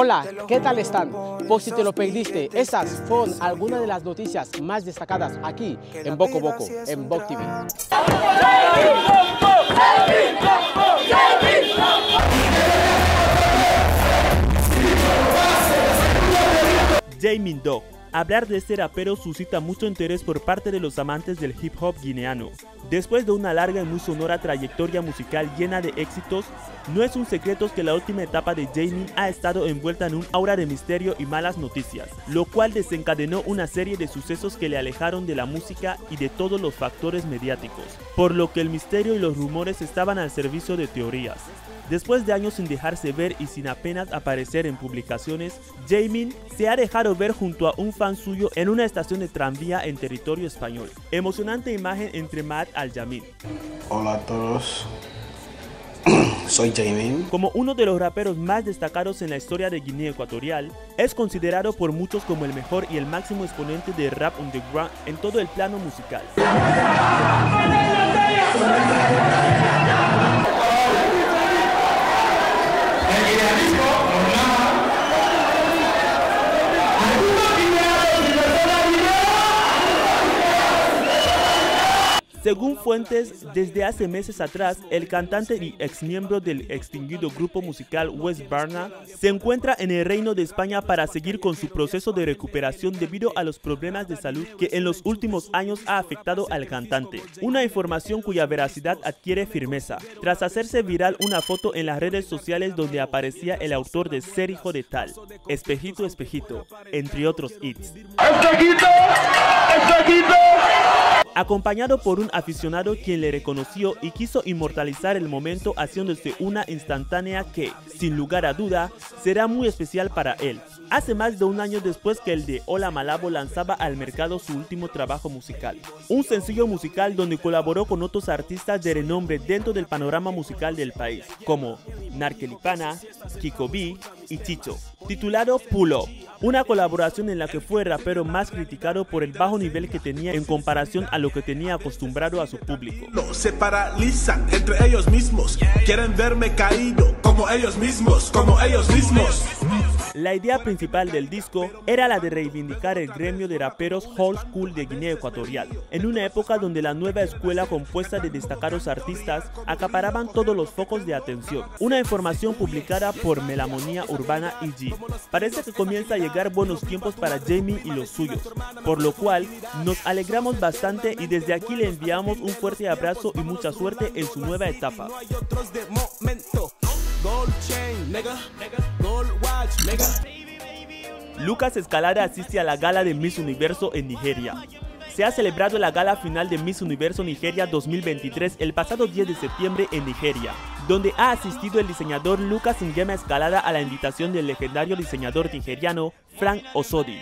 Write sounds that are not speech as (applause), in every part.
Hola, ¿qué tal están? Por si te lo perdiste, estas fueron algunas de las noticias más destacadas aquí en Boco Boco, en Boc TV. Jamin Dog. Hablar de este rapero suscita mucho interés por parte de los amantes del hip hop guineano. Después de una larga y muy sonora trayectoria musical llena de éxitos, no es un secreto que la última etapa de Jamin ha estado envuelta en un aura de misterio y malas noticias, lo cual desencadenó una serie de sucesos que le alejaron de la música y de todos los factores mediáticos, por lo que el misterio y los rumores estaban al servicio de teorías. Después de años sin dejarse ver y sin apenas aparecer en publicaciones, Jamin se ha dejado ver junto a un fan suyo en una estación de tranvía en territorio español. Emocionante imagen entre Matt al-Yamin. Hola a todos, (clears throat) soy Jamin. Como uno de los raperos más destacados en la historia de Guinea Ecuatorial, es considerado por muchos como el mejor y el máximo exponente de rap underground en todo el plano musical. Según fuentes, desde hace meses atrás, el cantante y ex miembro del extinguido grupo musical West Barna se encuentra en el Reino de España para seguir con su proceso de recuperación debido a los problemas de salud que en los últimos años ha afectado al cantante. Una información cuya veracidad adquiere firmeza, tras hacerse viral una foto en las redes sociales donde aparecía el autor de Ser Hijo de Tal, Espejito Espejito, entre otros hits. ¡Espejito! ¡Espejito! Acompañado por un aficionado quien le reconoció y quiso inmortalizar el momento haciéndose una instantánea que, sin lugar a duda, será muy especial para él. Hace más de un año después que el de Hola Malabo lanzaba al mercado su último trabajo musical, un sencillo musical donde colaboró con otros artistas de renombre dentro del panorama musical del país, como Narkelipana, Kiko B y Chicho, titulado Pull Up una colaboración en la que fue rapero más criticado por el bajo nivel que tenía en comparación a lo que tenía acostumbrado a su público. Se paralizan entre ellos mismos, quieren verme caído como ellos mismos, como ellos mismos. La idea principal del disco era la de reivindicar el gremio de raperos old school de Guinea Ecuatorial, en una época donde la nueva escuela compuesta de destacados artistas acaparaban todos los focos de atención. Una información publicada por Melamonía Urbana EG. Parece que comienza a llegar buenos tiempos para Jamie y los suyos, por lo cual nos alegramos bastante y desde aquí le enviamos un fuerte abrazo y mucha suerte en su nueva etapa. Lucas Escalada asiste a la gala de Miss Universo en Nigeria. Se ha celebrado la gala final de Miss Universo Nigeria 2023 el pasado 10 de septiembre en Nigeria, donde ha asistido el diseñador Lucas Ngema Escalada a la invitación del legendario diseñador nigeriano Frank Osodi.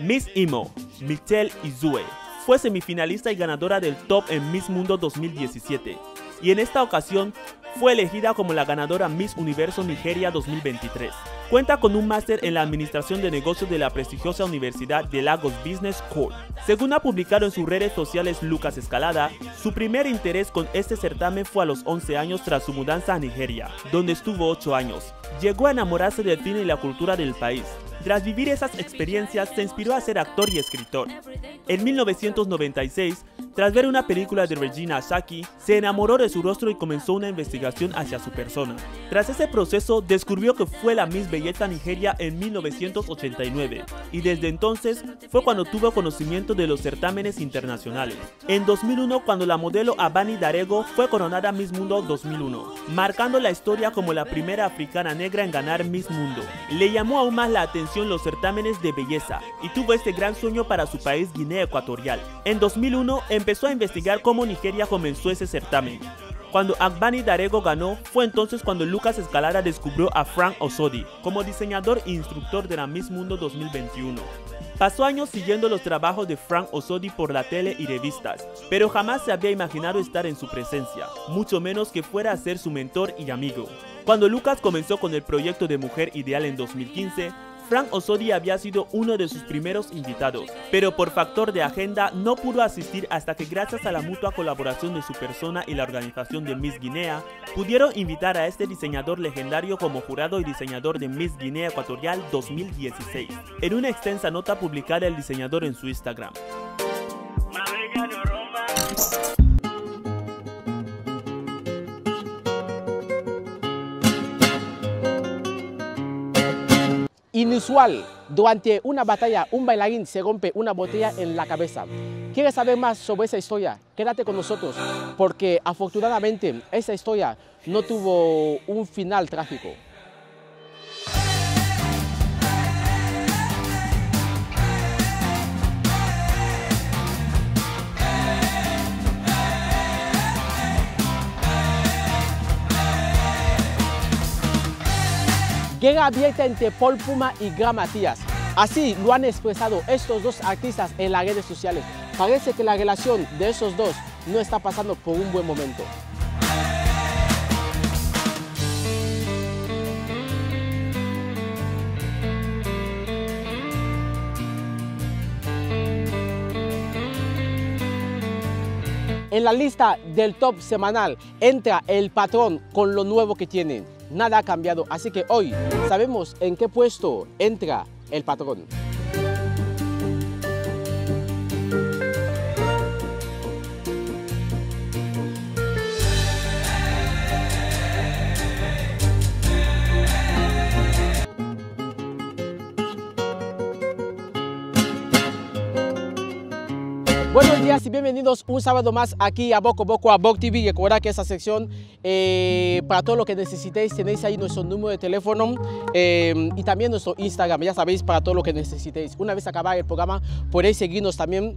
Miss Imo, Michelle Izue, fue semifinalista y ganadora del Top en Miss Mundo 2017, y en esta ocasión fue elegida como la ganadora Miss Universo Nigeria 2023. Cuenta con un máster en la Administración de Negocios de la prestigiosa Universidad de Lagos Business School. Según ha publicado en sus redes sociales Lucas Escalada, su primer interés con este certamen fue a los 11 años tras su mudanza a Nigeria, donde estuvo 8 años. Llegó a enamorarse del cine y la cultura del país. Tras vivir esas experiencias, se inspiró a ser actor y escritor. En 1996, tras ver una película de Regina Saki, se enamoró de su rostro y comenzó una investigación hacia su persona. Tras ese proceso, descubrió que fue la Miss Belleza Nigeria en 1989, y desde entonces fue cuando tuvo conocimiento de los certámenes internacionales. En 2001, cuando la modelo Abani Darego fue coronada Miss Mundo 2001, marcando la historia como la primera africana negra en ganar Miss Mundo. Le llamó aún más la atención los certámenes de belleza, y tuvo este gran sueño para su país Guinea Ecuatorial. En 2001, empezó a investigar cómo Nigeria comenzó ese certamen. Cuando Agbani Darego ganó, fue entonces cuando Lucas Escalada descubrió a Frank Osodi como diseñador e instructor de la Miss Mundo 2021. Pasó años siguiendo los trabajos de Frank Osodi por la tele y revistas, pero jamás se había imaginado estar en su presencia, mucho menos que fuera a ser su mentor y amigo. Cuando Lucas comenzó con el proyecto de Mujer Ideal en 2015, Frank Osodi había sido uno de sus primeros invitados, pero por factor de agenda no pudo asistir hasta que gracias a la mutua colaboración de su persona y la organización de Miss Guinea, pudieron invitar a este diseñador legendario como jurado y diseñador de Miss Guinea Ecuatorial 2016. En una extensa nota publicada el diseñador en su Instagram. Inusual. Durante una batalla, un bailarín se rompe una botella en la cabeza. ¿Quieres saber más sobre esa historia? Quédate con nosotros, porque afortunadamente esa historia no tuvo un final trágico. Guerra abierta entre Paul Puma y Gra Matías. Así lo han expresado estos dos artistas en las redes sociales. Parece que la relación de esos dos no está pasando por un buen momento. En la lista del top semanal entra el patrón con lo nuevo que tienen nada ha cambiado. Así que hoy sabemos en qué puesto entra el patrón. Y bienvenidos un sábado más aquí a Boco Boco, a Boc TV. Recuerda que esa sección, eh, para todo lo que necesitéis, tenéis ahí nuestro número de teléfono eh, y también nuestro Instagram, ya sabéis, para todo lo que necesitéis. Una vez acabado el programa, podéis seguirnos también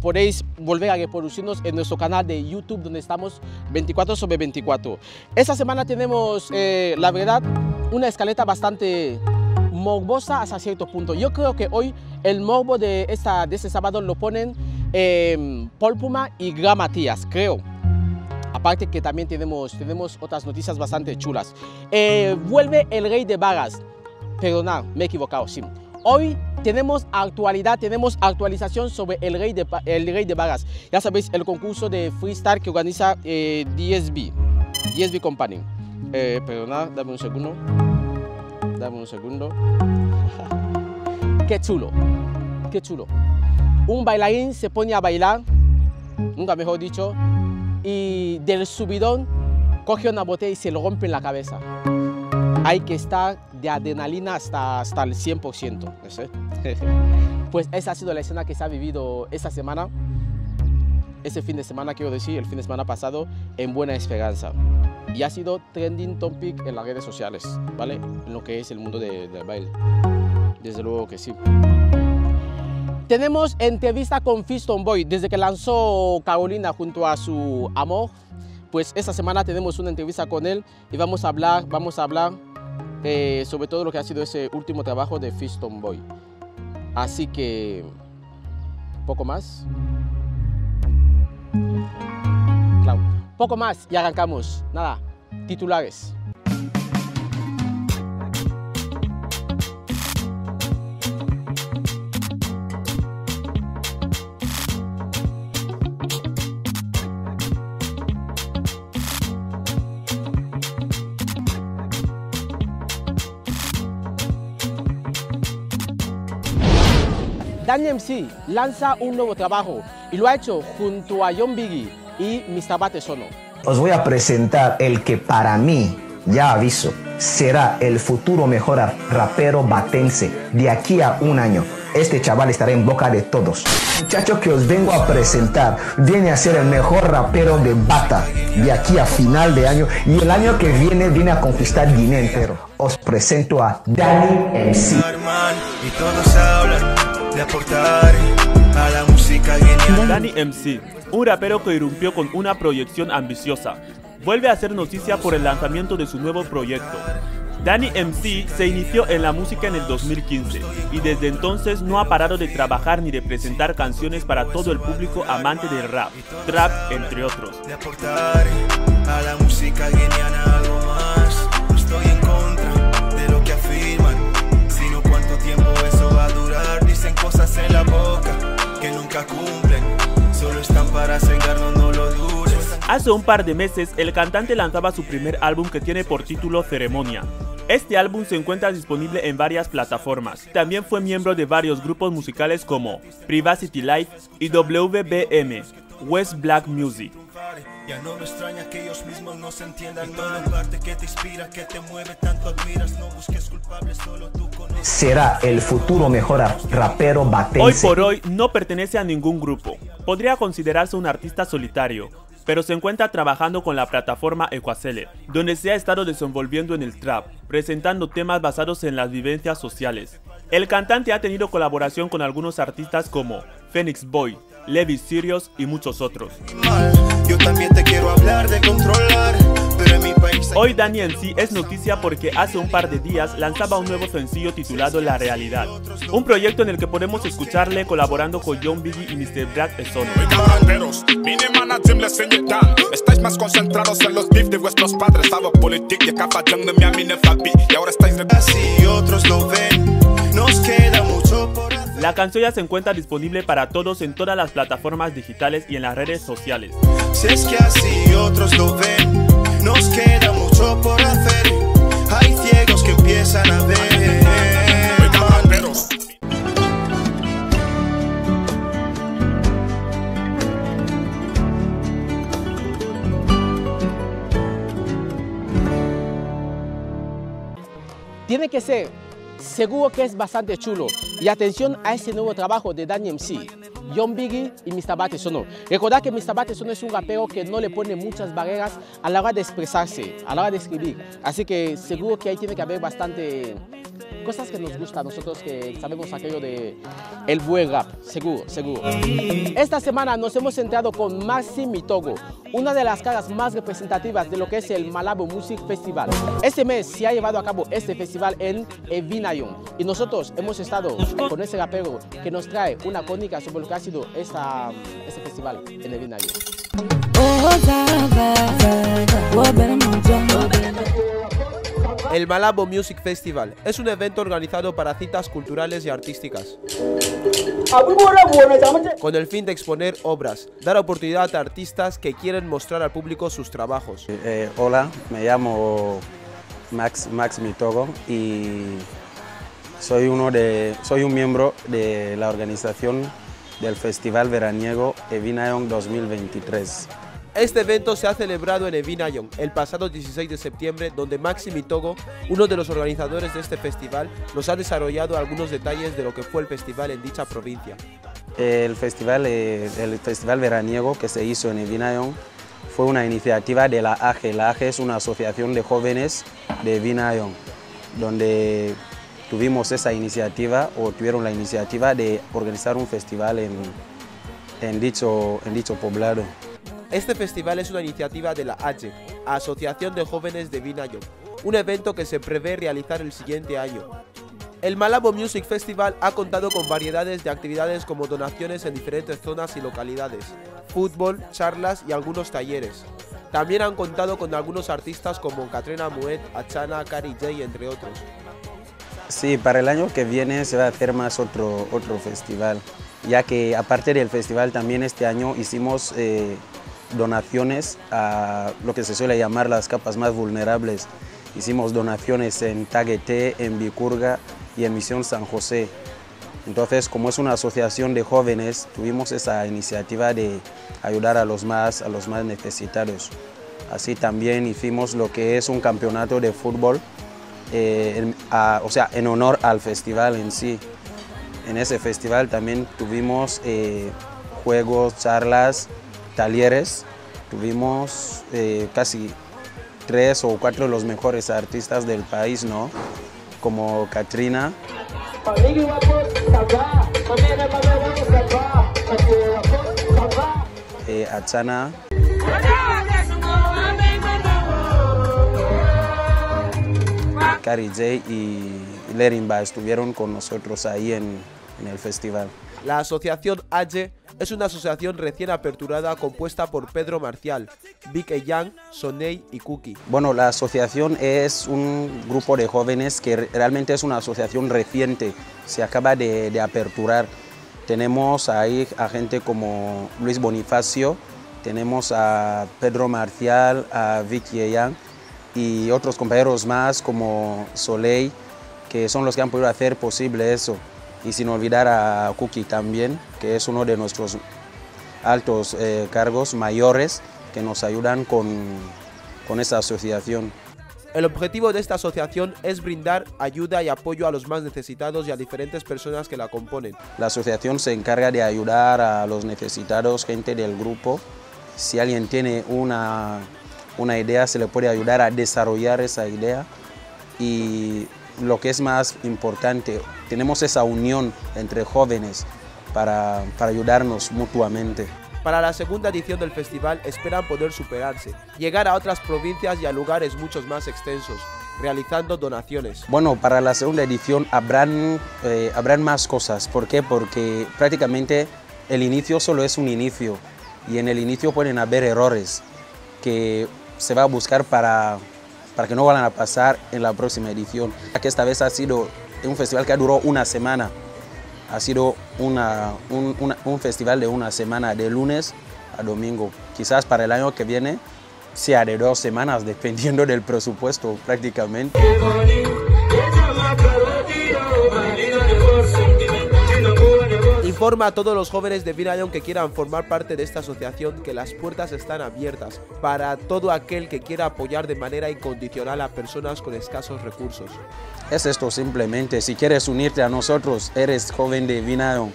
podéis volver a reproducirnos en nuestro canal de YouTube donde estamos 24 sobre 24. Esta semana tenemos, eh, la verdad, una escaleta bastante morbosa hasta cierto punto. Yo creo que hoy el morbo de, esta, de este sábado lo ponen eh, Paul Puma y Gra Matías, creo. Aparte que también tenemos, tenemos otras noticias bastante chulas. Eh, vuelve el rey de vagas. Perdona, me he equivocado, sí. Hoy tenemos actualidad, tenemos actualización sobre el rey de, el rey de vagas. Ya sabéis, el concurso de freestyle que organiza eh, DSB, DSB Company. Eh, dame un segundo. Dame un segundo. (laughs) qué chulo, qué chulo un bailarín se pone a bailar, nunca mejor dicho, y del subidón coge una botella y se lo rompe en la cabeza. Hay que estar de adrenalina hasta, hasta el 100%. (laughs) Pues esa ha sido la escena que se ha vivido esta semana, ese fin de semana, quiero decir, el fin de semana pasado, en Buena Esperanza. Y ha sido trending topic en las redes sociales, ¿vale? En lo que es el mundo del baile. Desde luego que sí. Tenemos entrevista con Fiston Boy desde que lanzó Carolina junto a su amor. Pues esta semana tenemos una entrevista con él y vamos a hablar, vamos a hablar eh, sobre todo lo que ha sido ese último trabajo de Fiston Boy. Así que, poco más. Claro, poco más y arrancamos. Nada, titulares. MC lanza un nuevo trabajo y lo ha hecho junto a John Biggie y Mr. Bate Sono. Os voy a presentar el que para mí, ya aviso, será el futuro mejor rapero batense de aquí a un año. Este chaval estará en boca de todos. Muchachos que os vengo a presentar, viene a ser el mejor rapero de Bata de aquí a final de año y el año que viene viene a conquistar Guinea entero. Os presento a Danny MC aportar a la música Danny MC, un rapero que irrumpió con una proyección ambiciosa, vuelve a hacer noticia por el lanzamiento de su nuevo proyecto. Danny MC se inició en la música en el 2015 y desde entonces no ha parado de trabajar ni de presentar canciones para todo el público amante del rap, trap entre otros. a la música algo Hace un par de meses, el cantante lanzaba su primer álbum que tiene por título Ceremonia. Este álbum se encuentra disponible en varias plataformas. También fue miembro de varios grupos musicales como Privacity Life y WBM, West Black Music. Ya no me extraña que ellos mismos no se entiendan. toda parte que te inspira, que te mueve, tanto admiras. No busques culpables, solo tú conoces. Será el futuro mejor rapero batense. Hoy por hoy no pertenece a ningún grupo. Podría considerarse un artista solitario, pero se encuentra trabajando con la plataforma Equacele, donde se ha estado desenvolviendo en el trap, presentando temas basados en las vivencias sociales. El cantante ha tenido colaboración con algunos artistas como Phoenix Boy, Levi Sirius y muchos otros. Yo también te quiero hablar de controlar, pero en mi país. Hoy Dani en sí es noticia porque hace un par de días lanzaba un nuevo sencillo titulado La Realidad, un proyecto en el que podemos escucharle colaborando con John Biggie y Mr. Black Esono. Estáis más concentrados en los beef de vuestros padres. Y ahora estáis Así otros lo ven, nos queda mucho. La canción ya se encuentra disponible para todos en todas las plataformas digitales y en las redes sociales. Si es que así otros lo ven, nos queda mucho por hacer. Hay ciegos que empiezan a ver. Tiene que ser seguro que es bastante chulo. Y atención a ese nuevo trabajo de Danny MC, John Biggie y Mr. Bate Sono. Recordad que Mr. Bate Sono es un rapero que no le pone muchas barreras a la hora de expresarse, a la hora de escribir. Así que seguro que ahí tiene que haber bastante cosas que nos gustan a nosotros que sabemos aquello de el buen rap, seguro, seguro. Esta semana nos hemos centrado con Maxi Mitogo, una de las caras más representativas de lo que es el Malabo Music Festival. Este mes se ha llevado a cabo este festival en Evinayon y nosotros hemos estado con ese rapero que nos trae una crónica sobre lo que ha sido esta, este festival en Evinayon. El Malabo Music Festival es un evento organizado para citas culturales y artísticas, con el fin de exponer obras, dar oportunidad a artistas que quieren mostrar al público sus trabajos. Eh, hola, me llamo Max, Max Mitogo y soy, uno de, soy un miembro de la organización del Festival Veraniego Evinayon 2023. Este evento se ha celebrado en Evinayon el pasado 16 de septiembre, donde Maxi Togo, uno de los organizadores de este festival, nos ha desarrollado algunos detalles de lo que fue el festival en dicha provincia. El festival, eh, el festival veraniego que se hizo en Evinayon fue una iniciativa de la AGE. La AGE es una asociación de jóvenes de Evinayon, donde tuvimos esa iniciativa o tuvieron la iniciativa de organizar un festival en, en, dicho, en dicho poblado. Este festival es una iniciativa de la AGE, Asociación de Jóvenes de Vinayo, un evento que se prevé realizar el siguiente año. El Malabo Music Festival ha contado con variedades de actividades como donaciones en diferentes zonas y localidades, fútbol, charlas y algunos talleres. También han contado con algunos artistas como Katrina Moet, Achana, Cari J, entre otros. Sí, para el año que viene se va a hacer más otro, otro festival, ya que aparte del festival también este año hicimos eh, donaciones a lo que se suele llamar las capas más vulnerables. Hicimos donaciones en Taguete, en Bicurga y en Misión San José. Entonces, como es una asociación de jóvenes, tuvimos esa iniciativa de ayudar a los más, a los más necesitados. Así también hicimos lo que es un campeonato de fútbol, eh, o sea, en honor al festival en sí. En ese festival también tuvimos eh, juegos, charlas, talleres. Tuvimos eh, casi tres o cuatro de los mejores artistas del país, ¿no? Como Katrina. Eh, Achana. Cari J y Lerimba estuvieron con nosotros ahí en, el festival. La asociación AGE es una asociación recién aperturada compuesta por Pedro Marcial, Vic Young, Sonei y Cookie. Bueno, la asociación es un grupo de jóvenes que realmente es una asociación reciente, se acaba de, de aperturar. Tenemos ahí a gente como Luis Bonifacio, tenemos a Pedro Marcial, a Vicky Yang y otros compañeros más como Soleil, que son los que han podido hacer posible eso. Y sin olvidar a Cookie también, que es uno de nuestros altos eh, cargos mayores que nos ayudan con, con esta asociación. El objetivo de esta asociación es brindar ayuda y apoyo a los más necesitados y a diferentes personas que la componen. La asociación se encarga de ayudar a los necesitados, gente del grupo. Si alguien tiene una, una idea, se le puede ayudar a desarrollar esa idea. Y lo que es más importante, tenemos esa unión entre jóvenes para, para ayudarnos mutuamente. Para la segunda edición del festival esperan poder superarse, llegar a otras provincias y a lugares muchos más extensos, realizando donaciones. Bueno, para la segunda edición habrán, eh, habrán más cosas. ¿Por qué? Porque prácticamente el inicio solo es un inicio y en el inicio pueden haber errores que se va a buscar para, para que no vayan a pasar en la próxima edición. Que esta vez ha sido un festival que duró una semana. Ha sido un, una, un festival de una semana, de lunes a domingo. Quizás para el año que viene sea de dos semanas, (laughs) dependiendo del presupuesto prácticamente. Informa a todos los jóvenes de Vinayon que quieran formar parte de esta asociación que las puertas están abiertas para todo aquel que quiera apoyar de manera incondicional a personas con escasos recursos. Es esto simplemente, si quieres unirte a nosotros, eres joven de Vinayon,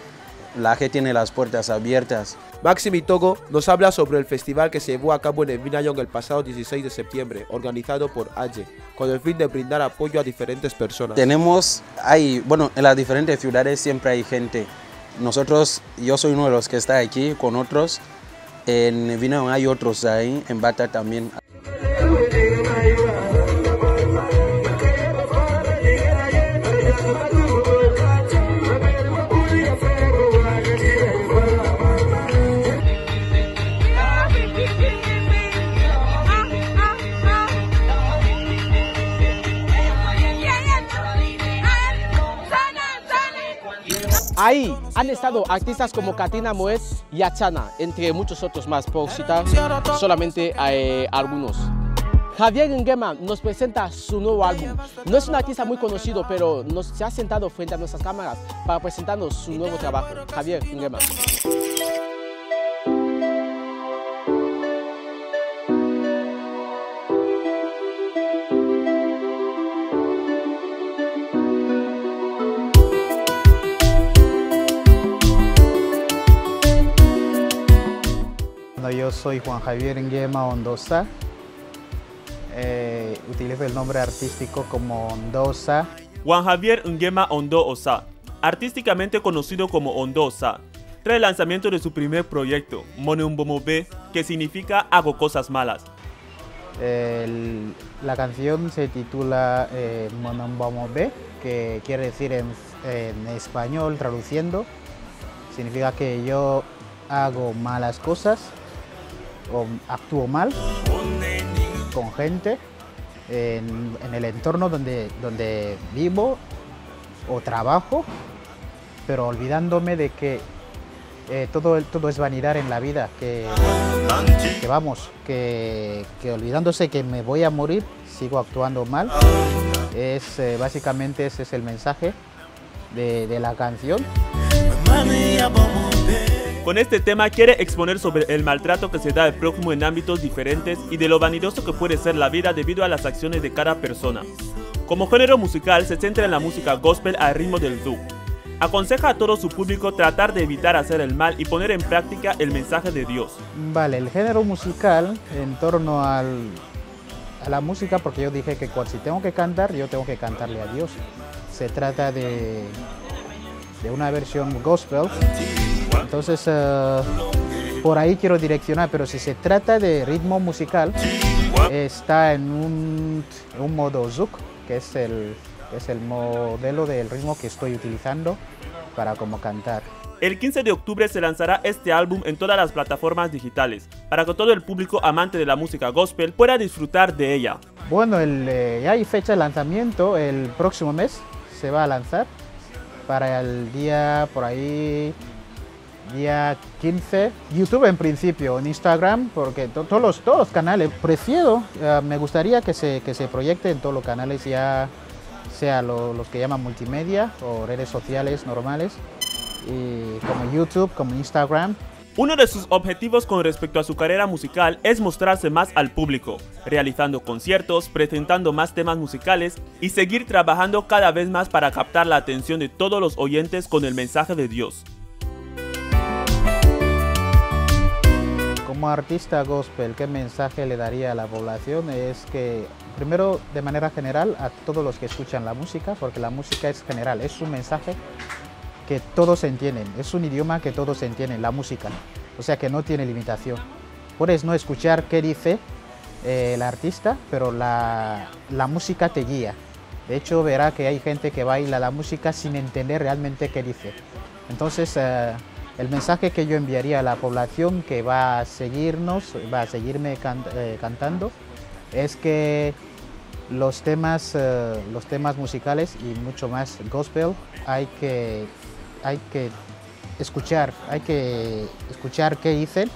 la que tiene las puertas abiertas. Maximi Togo nos habla sobre el festival que se llevó a cabo en el Vinayon el pasado 16 de septiembre, organizado por AYE, con el fin de brindar apoyo a diferentes personas. Tenemos, hay, bueno, en las diferentes ciudades siempre hay gente. Nosotros, yo soy uno de los que está aquí con otros. En Vinayon hay otros ahí, en Bata también. Ahí han estado artistas como Katina Moet y Achana, entre muchos otros más, por citar solamente eh, algunos. Javier Nguema nos presenta su nuevo álbum. No es un artista muy conocido, pero nos, se ha sentado frente a nuestras cámaras para presentarnos su nuevo trabajo. Javier Nguema. Yo soy Juan Javier Nguema Ondosa. Eh, utilizo el nombre artístico como Ondosa. Juan Javier Nguema Ondo Osa, artísticamente conocido como Ondo Osa, trae el lanzamiento de su primer proyecto, Moneumbomo B, que significa Hago Cosas Malas. El- la canción se titula eh, Monombomo B, que quiere decir en, en español, traduciendo, significa que yo hago malas cosas o actúo mal con gente en, el entorno donde, donde vivo o trabajo, pero olvidándome de que eh, todo, todo es vanidad en la vida, que, que vamos, que, que olvidándose que me voy a morir, sigo actuando mal. Es, eh, básicamente ese es el mensaje de, de la canción. Con este tema quiere exponer sobre el maltrato que se da al prójimo en ámbitos diferentes y de lo vanidoso que puede ser la vida debido a las acciones de cada persona. Como género musical se centra en la música gospel al ritmo del dub. Aconseja a todo su público tratar de evitar hacer el mal y poner en práctica el mensaje de Dios. Vale, el género musical en torno a la música, porque yo dije que cuando, si tengo que cantar, yo tengo que cantarle a Dios. Se trata de una versión gospel. Entonces, eh, por ahí quiero direccionar, pero si se trata de ritmo musical, está en un, un modo zouk, que es el, Es el modelo del ritmo que estoy utilizando para como cantar. El 15 de octubre se lanzará este álbum en todas las plataformas digitales, para que todo el público amante de la música gospel pueda disfrutar de ella. Bueno, el, eh, ya hay fecha de lanzamiento, el próximo mes se va a lanzar para el día por ahí, día 15. YouTube en principio, en Instagram, porque todos, los, todos los canales, prefiero, eh, me gustaría que se, que se proyecte en todos los canales ya sea los que llaman multimedia o redes sociales normales, y como YouTube, como Instagram. Uno de sus objetivos con respecto a su carrera musical es mostrarse más al público, realizando conciertos, presentando más temas musicales y seguir trabajando cada vez más para captar la atención de todos los oyentes con el mensaje de Dios. Como artista gospel, ¿qué mensaje le daría a la población? Es que, primero, de manera general, a todos los que escuchan la música, porque la música es general, es un mensaje que todos entienden, es un idioma que todos entienden, la música, o sea que no tiene limitación. Puedes no escuchar qué dice eh, el artista, pero la, la, música te guía. De hecho, verá que hay gente que baila la música sin entender realmente qué dice. Entonces, eh, el mensaje que yo enviaría a la población que va a seguirnos, va a seguirme eh, cantando, es que los temas, los temas musicales y mucho más gospel hay que hay que escuchar, hay que escuchar qué dicen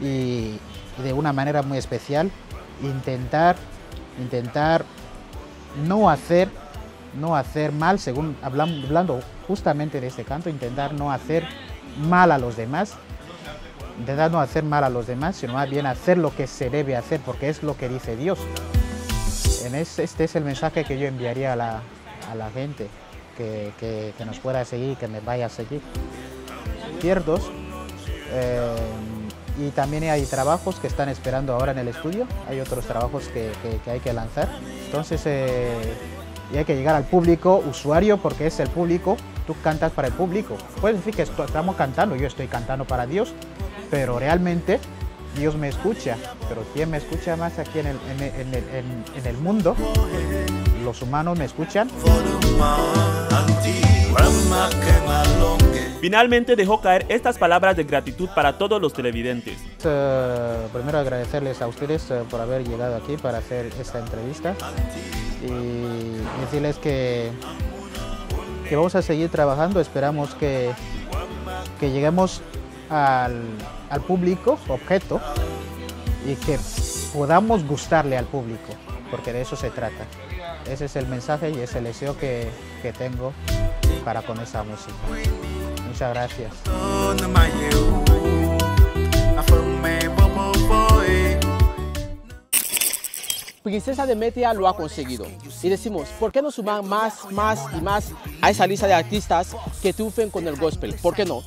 y, de una manera muy especial intentar, intentar no hacer, no hacer mal, según hablando justamente de este canto, intentar no hacer mal a los demás, intentar no hacer mal a los demás, sino más bien hacer lo que se debe hacer, porque es lo que dice Dios. En este, es el mensaje que yo enviaría a la, a la gente que, nos pueda seguir, que me vaya a seguir. Ciertos. Eh, y también hay trabajos que están esperando ahora en el estudio, hay otros trabajos que, hay que lanzar. Entonces, eh, y hay que llegar al público, usuario, porque es el público, tú cantas para el público. Puedes decir que estamos cantando, yo estoy cantando para Dios, pero realmente Dios me escucha. Pero ¿quién me escucha más aquí en el, en el mundo? Los humanos me escuchan. Finalmente dejó caer estas palabras de gratitud para todos los televidentes. Uh, primero agradecerles a ustedes uh, por haber llegado aquí para hacer esta entrevista y decirles que, que vamos a seguir trabajando, esperamos que, que lleguemos al, al público objeto y que podamos gustarle al público, porque de eso se trata. Ese es el mensaje y es el deseo que, que tengo para con esa música. Muchas gracias. Princesa de Metia lo ha conseguido. Y decimos, ¿por qué no sumar más, más y más a esa lista de artistas que triunfen con el gospel? ¿Por qué no?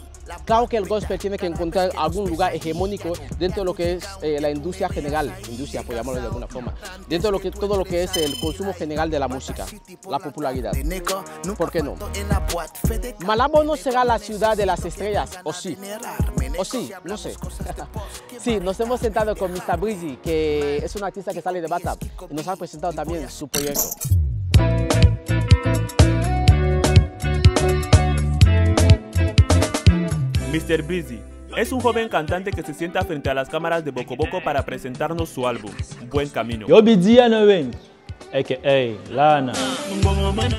Claro que el gospel tiene que encontrar algún lugar hegemónico dentro de lo que es eh, la industria general, industria por llamarlo de alguna forma, dentro de lo que, todo lo que es el consumo general de la música, la popularidad. ¿Por qué no? Malabo no será la ciudad de las estrellas, ¿o sí? ¿O sí? No sé. (laughs) sí, nos hemos sentado con Mr. Breezy, que es un artista que sale de Bata y nos ha presentado también su proyecto. Mr. Breezy es un joven cantante que se sienta frente a las cámaras de Boco Boco para presentarnos su álbum, Buen Camino. Yo día no ven, a.k.a. Lana.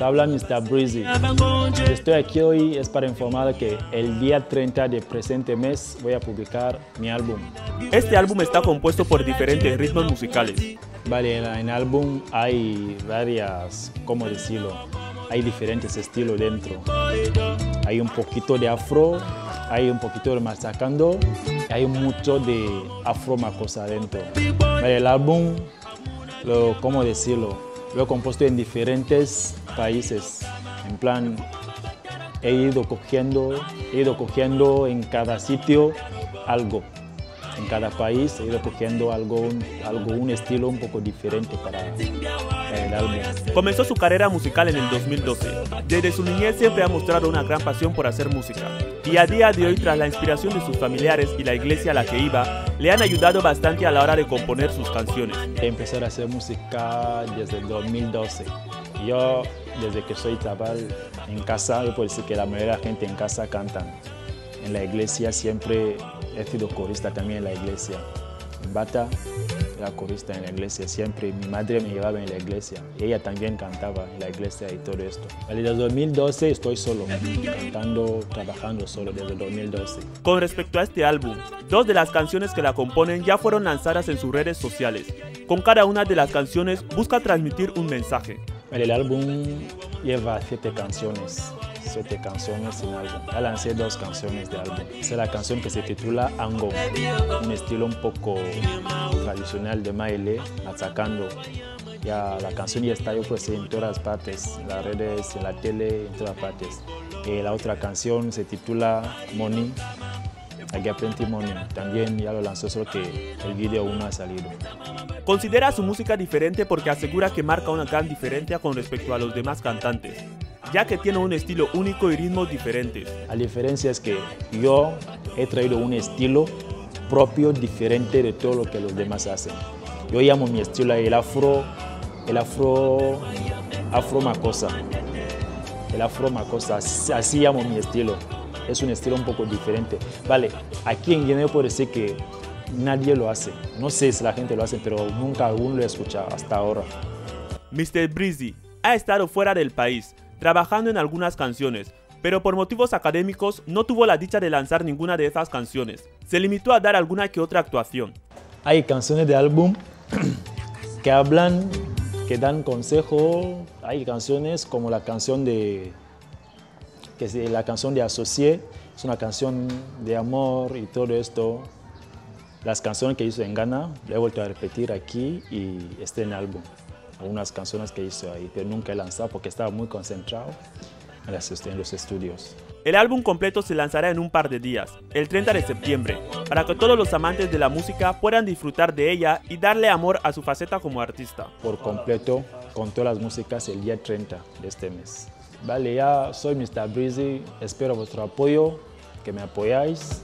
Habla Mr. Breezy. Estoy aquí hoy es para informar que el día 30 de presente mes voy a publicar mi álbum. Este álbum está compuesto por diferentes ritmos musicales. Vale, en el álbum hay varias, ¿cómo decirlo? Hay diferentes estilos dentro. Hay un poquito de afro, hay un poquito de masacando, hay mucho de afro macosa adentro. El álbum, lo, ¿cómo decirlo? Lo he compuesto en diferentes países. En plan, he ido cogiendo, he ido cogiendo en cada sitio algo en cada país he ido cogiendo algo, algo, un estilo un poco diferente para, el álbum. Comenzó su carrera musical en el 2012. Desde su niñez siempre ha mostrado una gran pasión por hacer música. Y a día de hoy, tras la inspiración de sus familiares y la iglesia a la que iba, le han ayudado bastante a la hora de componer sus canciones. Empecé a hacer música desde el 2012. Yo desde que soy chaval en casa, yo puedo decir que la mayoría de la gente en casa cantan. En la iglesia siempre he sido corista también en la iglesia. En Bata era corista en la iglesia siempre. Mi madre me llevaba en la iglesia. Ella también cantaba en la iglesia y todo esto. Desde 2012 estoy solo, cantando, trabajando solo desde 2012. Con respecto a este álbum, dos de las canciones que la componen ya fueron lanzadas en sus redes sociales. Con cada una de las canciones busca transmitir un mensaje. El álbum lleva siete canciones, siete canciones en álbum. Ya lancé dos canciones de álbum. Es la canción que se titula Ango, un estilo un poco tradicional de Maile, atacando. Ya la canción ya está yo pues en todas partes, en las redes, en la tele, en todas partes. Eh, la otra canción se titula Money, Aquí aprendí Money. También ya lo lanzó, solo que el video aún no ha salido. Considera su música diferente porque asegura que marca una gran diferencia con respecto a los demás cantantes, ya que tiene un estilo único y ritmos diferentes. La diferencia es que yo he traído un estilo propio, diferente de todo lo que los demás hacen. Yo llamo mi estilo el afro, el afro, afro macosa. El afro macosa, así llamo mi estilo. Es un estilo un poco diferente. Vale, aquí en Guinea puedo decir que nadie lo hace. No sé si la gente lo hace, pero nunca alguno lo he escuchado hasta ahora. Mr. Breezy ha estado fuera del país, trabajando en algunas canciones, pero por motivos académicos no tuvo la dicha de lanzar ninguna de esas canciones. Se limitó a dar alguna que otra actuación. Hay canciones de álbum (coughs) que hablan, que dan consejo. Hay canciones como la canción de que es la canción de Asocié, es una canción de amor y todo esto. Las canciones que hizo en Ghana, le he vuelto a repetir aquí y está en el álbum. Algunas canciones que hizo ahí, pero nunca he lanzado porque estaba muy concentrado en los estudios. El álbum completo se lanzará en un par de días, el 30 de septiembre, para que todos los amantes de la música puedan disfrutar de ella y darle amor a su faceta como artista. Por completo, con todas las músicas, el día 30 de este mes. Vale, ya soy Mr. Breezy, espero vuestro apoyo, que me apoyáis,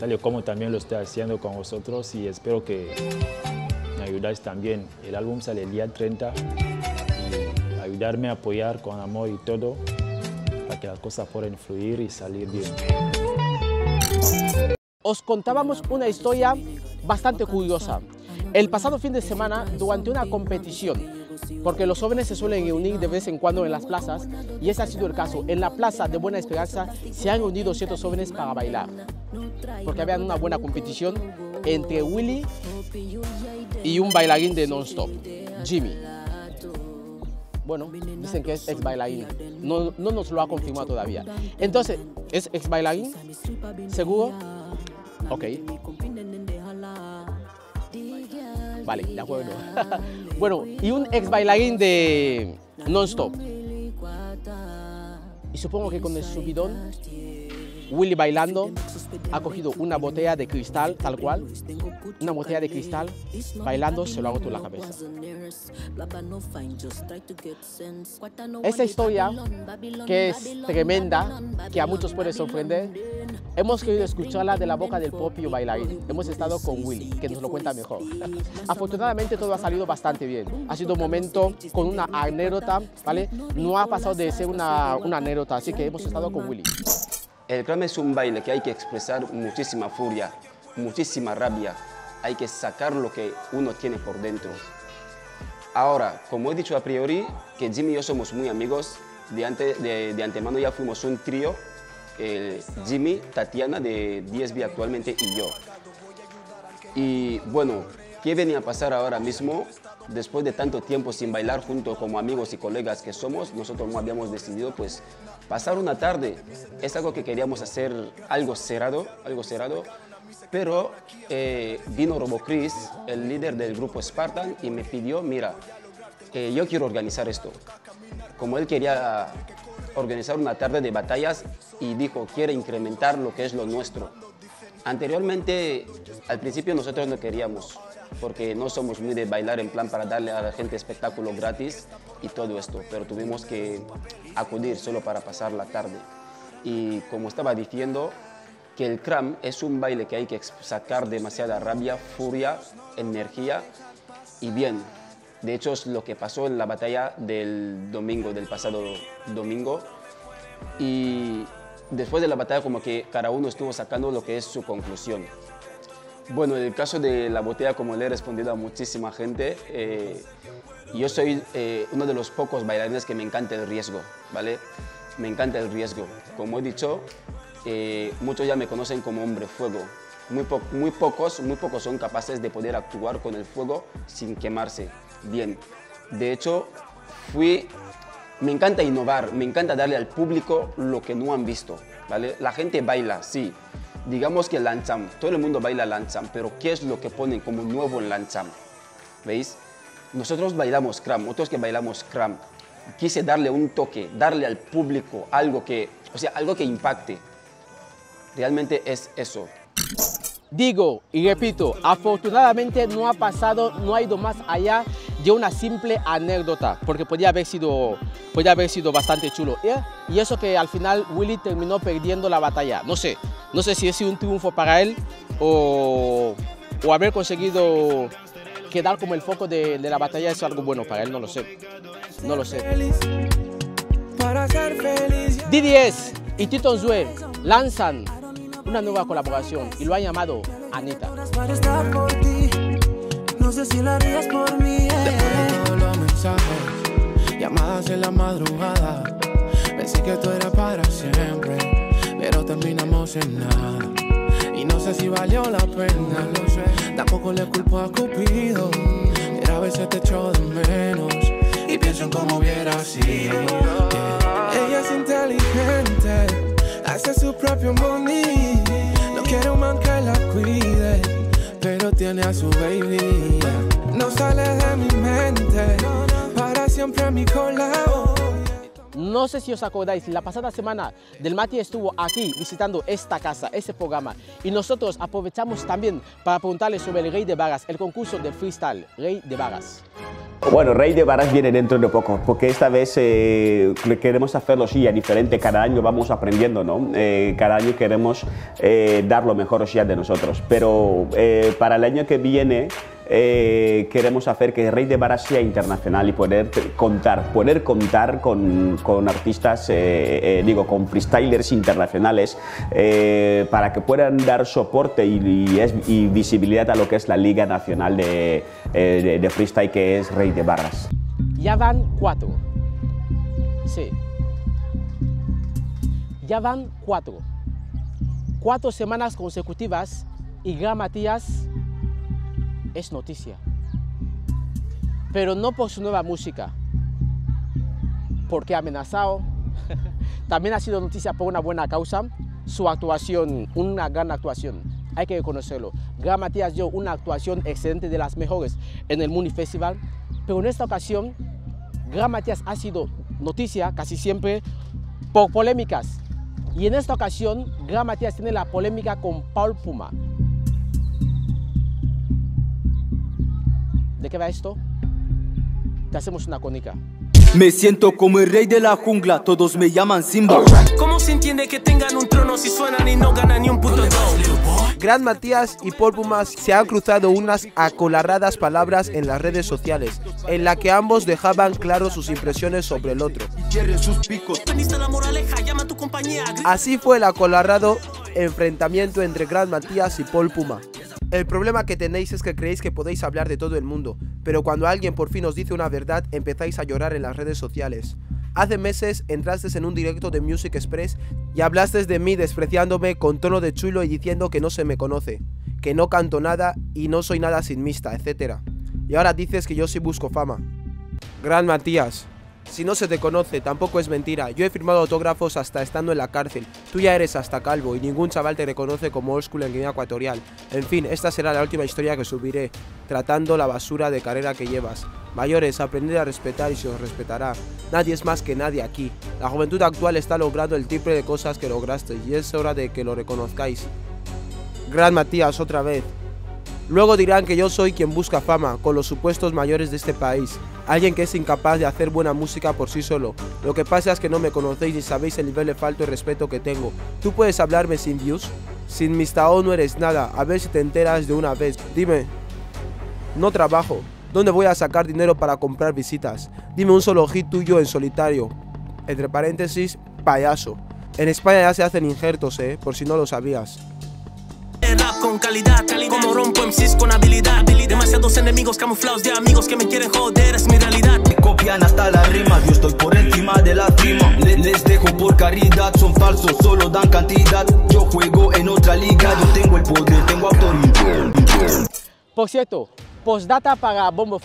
tal y como también lo estoy haciendo con vosotros y espero que ayudáis también. El álbum sale el día 30 y ayudarme a apoyar con amor y todo para que las cosas puedan fluir y salir bien. Os contábamos una historia bastante curiosa. El pasado fin de semana, durante una competición porque los jóvenes se suelen unir de vez en cuando en las plazas y ese ha sido el caso. En la plaza de Buena Esperanza se han unido ciertos jóvenes para bailar, porque había una buena competición entre Willy y un bailarín de non-stop, Jimmy. Bueno, dicen que es ex bailarín, no, no nos lo ha confirmado todavía. Entonces, ¿es ex bailarín? ¿Seguro? Ok. Vale, de acuerdo. (laughs) bueno, y un ex bailarín de Non-Stop. Y supongo que con el subidón, Willy bailando ha cogido una botella de cristal, tal cual, una botella de cristal, bailando, se lo ha roto la cabeza. Esa historia, que es tremenda, que a muchos puede sorprender, hemos querido escucharla de la boca del propio bailarín. Hemos estado con Willy, que nos lo cuenta mejor. (laughs) Afortunadamente todo ha salido bastante bien. Ha sido un momento con una anécdota, ¿vale? No ha pasado de ser una, una anécdota, así que hemos estado con Willy. El cram es un baile que hay que expresar muchísima furia, muchísima rabia. Hay que sacar lo que uno tiene por dentro. Ahora, como he dicho a priori, que Jimmy y yo somos muy amigos, de, de, antemano ya fuimos un trío, Jimmy, Tatiana de 10B actualmente y yo. Y bueno, ¿qué venía a pasar ahora mismo? Después de tanto tiempo sin bailar junto como amigos y colegas que somos, nosotros no habíamos decidido pues pasar una tarde. Es algo que queríamos hacer algo cerrado, algo cerrado. Pero eh, vino RoboChris, el líder del grupo Spartan, y me pidió, mira, eh, yo quiero organizar esto. Como él quería organizar una tarde de batallas y dijo, quiere incrementar lo que es lo nuestro. Anteriormente, al principio nosotros no queríamos, porque no somos muy de bailar en plan para darle a la gente espectáculo gratis y todo esto, pero tuvimos que acudir solo para pasar la tarde. Y como estaba diciendo, que el cram es un baile que hay que sacar demasiada rabia, furia, energía y bien. De hecho, es lo que pasó en la batalla del domingo, del pasado domingo. Y después de la batalla, como que cada uno estuvo sacando lo que es su conclusión. Bueno, en el caso de la botella, como le he respondido a muchísima gente, eh, yo soy eh, uno de los pocos bailarines que me encanta el riesgo, ¿vale? Me encanta el riesgo. Como he dicho, eh, muchos ya me conocen como hombre fuego. Muy, muy, pocos, muy pocos son capaces de poder actuar con el fuego sin quemarse. Bien, de hecho, fui, me encanta innovar, me encanta darle al público lo que no han visto, ¿vale? La gente baila, sí. Digamos que Lancham, todo el mundo baila Lancham, pero ¿qué es lo que ponen como nuevo en Lancham? ¿Veis? Nosotros bailamos Cram, otros que bailamos Cram. Quise darle un toque, darle al público algo que, o sea, algo que impacte. Realmente es eso. Digo y repito, afortunadamente no ha pasado, no ha ido más allá de una simple anécdota, porque podía haber sido, podía haber sido bastante chulo. ¿eh? Y eso que al final Willy terminó perdiendo la batalla. No sé, no sé si es un triunfo para él o, o haber conseguido quedar como el foco de, de, la batalla es algo bueno para él, no lo sé. No lo sé. DDS y Tito Zue lanzan una nueva colaboración y lo han llamado Anita. No sé si lo harías por mí. Después los mensajes, llamadas en la madrugada. Pensé que tú eras para siempre, pero terminamos en nada. Y no sé si valió la pena, lo sé. Tampoco le culpo a Cupido, pero a veces te echo de menos. Y pienso en cómo hubiera sido. Ella es inteligente, hace su propio money. No quiere un man que la cuide, pero tiene a su baby. No sale de mi mente, para siempre mi colado. No sé si os acordáis, la pasada semana Del Mati estuvo aquí visitando esta casa, este programa. Y nosotros aprovechamos también para preguntarle sobre el Rey de Varas, el concurso de freestyle, Rey de Varas. Bueno, Rey de Varas viene dentro de poco, porque esta vez eh, queremos hacerlo sí, a diferente. Cada año vamos aprendiendo, ¿no? Eh, cada año queremos eh, dar lo mejor sí, de nosotros. Pero eh, para el año que viene eh, queremos hacer que Rey de Varas sea internacional y poder contar, poder contar con, con artistas, eh, eh, digo, con freestylers internacionales eh, para que puedan dar soporte y, y, es, y, visibilidad a lo que es la Liga Nacional de, eh, de, de Freestyle que es Rey de Varas. Ya van cuatro. Sí. Ya van cuatro. Cuatro semanas consecutivas y Matías es noticia. Pero no por su nueva música, porque amenazado. (laughs) También ha sido noticia por una buena causa, su actuación, una gran actuación. Hay que reconocerlo. Gran Matías dio una actuación excelente de las mejores en el Muni Festival, pero en esta ocasión Gran Matías ha sido noticia casi siempre por polémicas. Y en esta ocasión Gran Matías tiene la polémica con Paul Puma. ¿De qué va esto? Te hacemos una cónica. Me siento como el rey de la jungla, todos me llaman Simba. ¿Cómo se entiende que tengan un trono si suenan y no ganan ni un puto Gran Matías y Paul Pumas se han cruzado unas acolarradas palabras en las redes sociales, en la que ambos dejaban claro sus impresiones sobre el otro. Así fue el acolarrado enfrentamiento entre Gran Matías y Paul Puma. El problema que tenéis es que creéis que podéis hablar de todo el mundo, pero cuando alguien por fin os dice una verdad empezáis a llorar en las redes sociales. Hace meses entraste en un directo de Music Express y hablaste de mí despreciándome con tono de chulo y diciendo que no se me conoce, que no canto nada y no soy nada sin mista, etc. Y ahora dices que yo sí busco fama. Gran Matías, si no se te conoce, tampoco es mentira. Yo he firmado autógrafos hasta estando en la cárcel. Tú ya eres hasta calvo y ningún chaval te reconoce como old school en Guinea Ecuatorial. En fin, esta será la última historia que subiré, tratando la basura de carrera que llevas. Mayores, aprended a respetar y se os respetará. Nadie es más que nadie aquí. La juventud actual está logrando el triple de cosas que lograste y es hora de que lo reconozcáis. Gran Matías, otra vez. Luego dirán que yo soy quien busca fama, con los supuestos mayores de este país. Alguien que es incapaz de hacer buena música por sí solo. Lo que pasa es que no me conocéis ni sabéis el nivel de falto y respeto que tengo. ¿Tú puedes hablarme sin views? Sin mis Tao no eres nada. A ver si te enteras de una vez. Dime. No trabajo. ¿Dónde voy a sacar dinero para comprar visitas? Dime un solo hit tuyo en solitario. Entre paréntesis, payaso. En España ya se hacen injertos, eh, por si no lo sabías. Rap con calidad, como rompo MCs con habilidad. Demasiados enemigos camuflados de amigos que me quieren joder, es mi realidad. Me copian hasta la rima, yo estoy por encima de la rima. Le- Les dejo por caridad, son falsos, solo dan cantidad. Yo juego en otra liga, yo tengo el poder, tengo autoridad. Por cierto, postdata para Bombo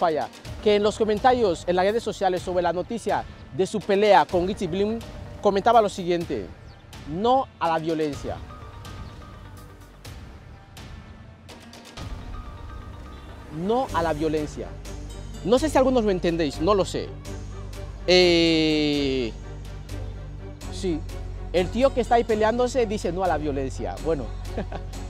que en los comentarios en las redes sociales sobre la noticia de su pelea con Richie Blim, comentaba lo siguiente, no a la violencia. No a la violencia. No sé si algunos lo entendéis, no lo sé. Eh, sí, el tío que está ahí peleándose dice no a la violencia. Bueno, (laughs)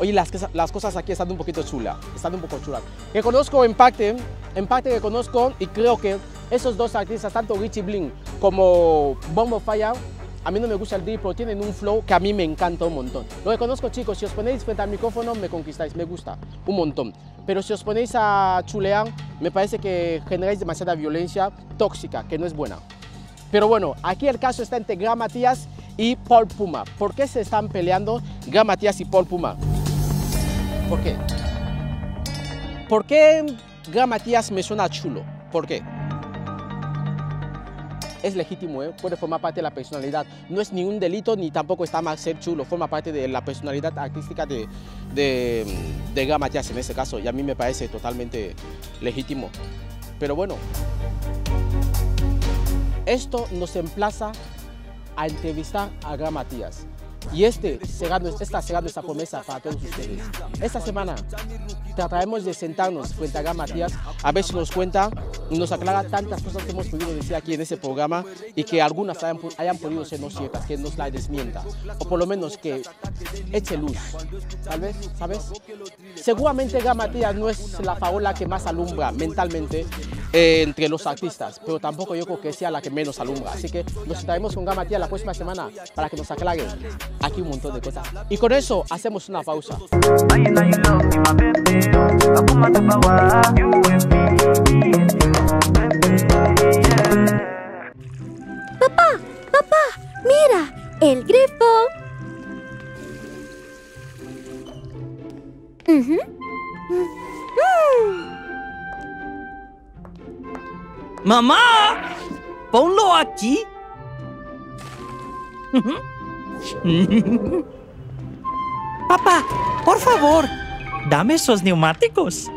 Oye, las, las cosas aquí están un poquito chulas, están un poco chulas. Que conozco en parte, en parte que conozco y creo que esos dos artistas, tanto Richie Bling como Bombo Fire, a mí no me gusta el drill, pero tienen un flow que a mí me encanta un montón. Lo que conozco, chicos, si os ponéis frente al micrófono, me conquistáis, me gusta un montón. Pero si os ponéis a chulear, me parece que generáis demasiada violencia tóxica, que no es buena. Pero bueno, aquí el caso está entre Gran Matías y Paul Puma. ¿Por qué se están peleando Gran Matías y Paul Puma? ¿Por qué? ¿Por qué Gran Matías me suena chulo? ¿Por qué? Es legítimo, ¿eh? puede formar parte de la personalidad. No es ni un delito ni tampoco está mal ser chulo, forma parte de la personalidad artística de, de, de en ese caso y a mí me parece totalmente legítimo. Pero bueno, esto nos emplaza a entrevistar a Gran Matías. Y este será, nues- esta será nuestra promesa para todos ustedes. Esta semana trataremos de sentarnos frente a Gran Matías a ver si nos cuenta y nos aclara tantas cosas que hemos podido decir aquí en ese programa y que algunas hayan, podido ser no ciertas, que nos la desmienta. O por lo menos que eche luz. Tal vez, ¿sabes? Seguramente Gran Matías no es la farola que más alumbra mentalmente eh, entre los artistas, pero tampoco yo creo que sea la que menos alumbra. Así que nos sentaremos con Gran Matías la próxima semana para que nos aclare aquí un montón de cosas. Y con eso hacemos una pausa. Papá, papá, mira, el grifo. Ujú. Mm. Mamá, ponlo aquí. Papá, por favor, dame esos neumáticos.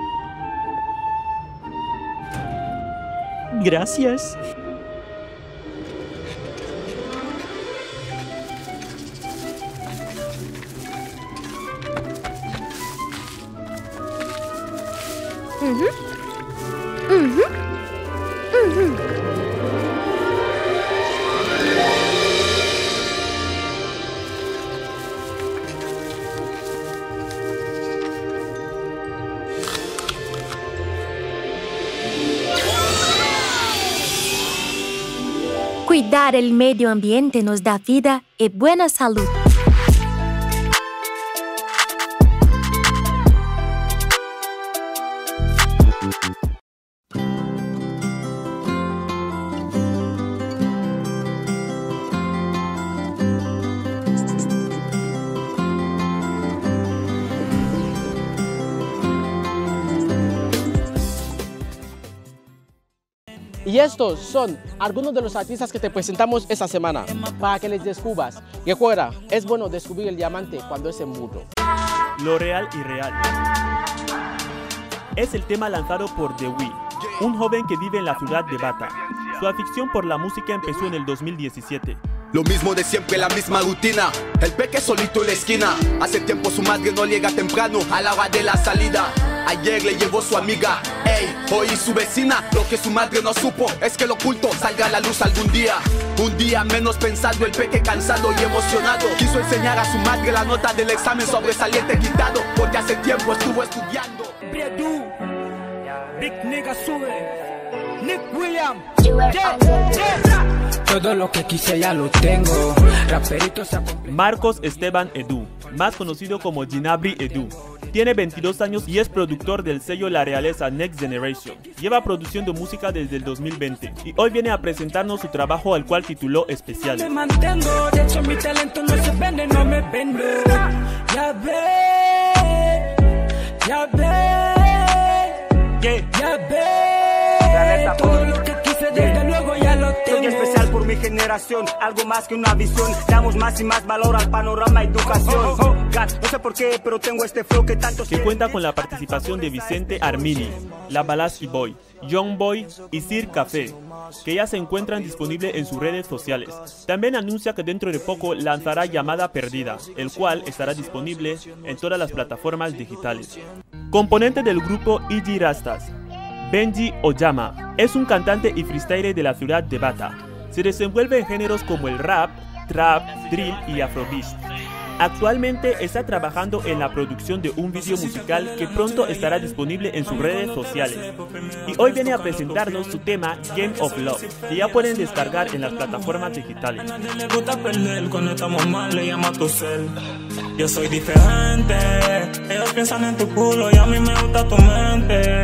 Gracias. Cuidar el medio ambiente nos da vida y buena salud. Estos son algunos de los artistas que te presentamos esta semana para que les descubras. Recuerda, es bueno descubrir el diamante cuando es en burro. Lo real y real. Es el tema lanzado por The Wii, un joven que vive en la ciudad de Bata. Su afición por la música empezó en el 2017. Lo mismo de siempre, la misma rutina. El peque solito en la esquina. Hace tiempo su madre no llega temprano a la hora de la salida. Ayer le llevó su amiga, ey, hoy su vecina. Lo que su madre no supo es que lo oculto salga a la luz algún día. Un día menos pensado, el peque cansado y emocionado. Quiso enseñar a su madre la nota del examen sobresaliente quitado. Porque hace tiempo estuvo estudiando. Big nigga sube. Nick William. Todo lo que quise ya lo tengo. Raperito se Marcos Esteban Edu, más conocido como Ginabri Edu, Tiene 22 años y es productor del sello La Realeza Next Generation. Lleva produciendo música desde el 2020 y hoy viene a presentarnos su trabajo al cual tituló Especiales. Me mi generación, algo más que una visión. Damos más y más valor al panorama educación. Oh, God, no sé por qué, pero tengo este flow que tanto que cuenta con la participación de Vicente Armini, La Balasky Boy, Young Boy y Sir Café, que ya se encuentran disponibles en sus redes sociales. También anuncia que dentro de poco lanzará Llamada Perdida, el cual estará disponible en todas las plataformas digitales. Componente del grupo Iji Rastas, Benji Oyama es un cantante y freestyler de la ciudad de Bata. Se desenvuelve en géneros como el rap, trap, drill y afrobeat. Actualmente está trabajando en la producción de un video musical que pronto estará disponible en sus redes sociales. Y hoy viene a presentarnos su tema Game of Love, que ya pueden descargar en las plataformas digitales. Yo soy diferente, ellos piensan en tu culo y a mí me gusta tu mente.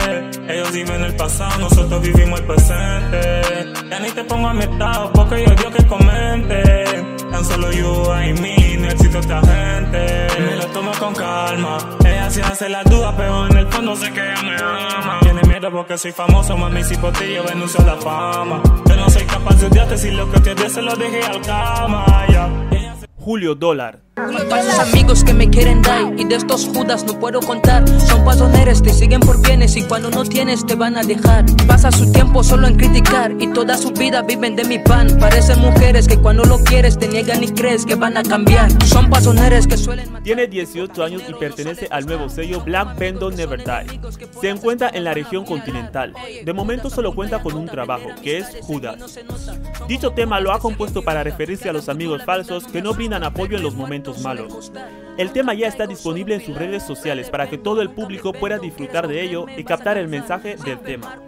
Ellos viven el pasado, nosotros vivimos el presente. Ya ni te pongo a mi estado porque yo digo que comente. Tan solo yo y mí, no existe gente. Me lo tomo con calma, ella sí hace la duda, pero en el fondo sé que ella me ama. Tiene miedo porque soy famoso, mami, si por ti yo renuncio la fama. Yo no soy capaz de odiarte si lo que te odié se lo dejé al cama, ya. Julio Dólar. Pasos amigos que me quieren dar y de estos judas no puedo contar. Son pasoneros, te siguen por bienes y cuando no tienes te van a dejar. Pasa su tiempo solo en criticar y toda su vida viven de mi pan. Parecen mujeres que cuando lo quieres te niegan y crees que van a cambiar. Son pasoneros que suelen Tiene 18 años y pertenece al nuevo sello Black Bendo Never Die. Se encuentra en la región continental. De momento solo cuenta con un trabajo, que es Judas. Dicho tema lo ha compuesto para referirse a los amigos falsos que no brindan apoyo en los momentos malos. El tema ya está disponible en sus redes sociales para que todo el público pueda disfrutar de ello y captar el mensaje del tema.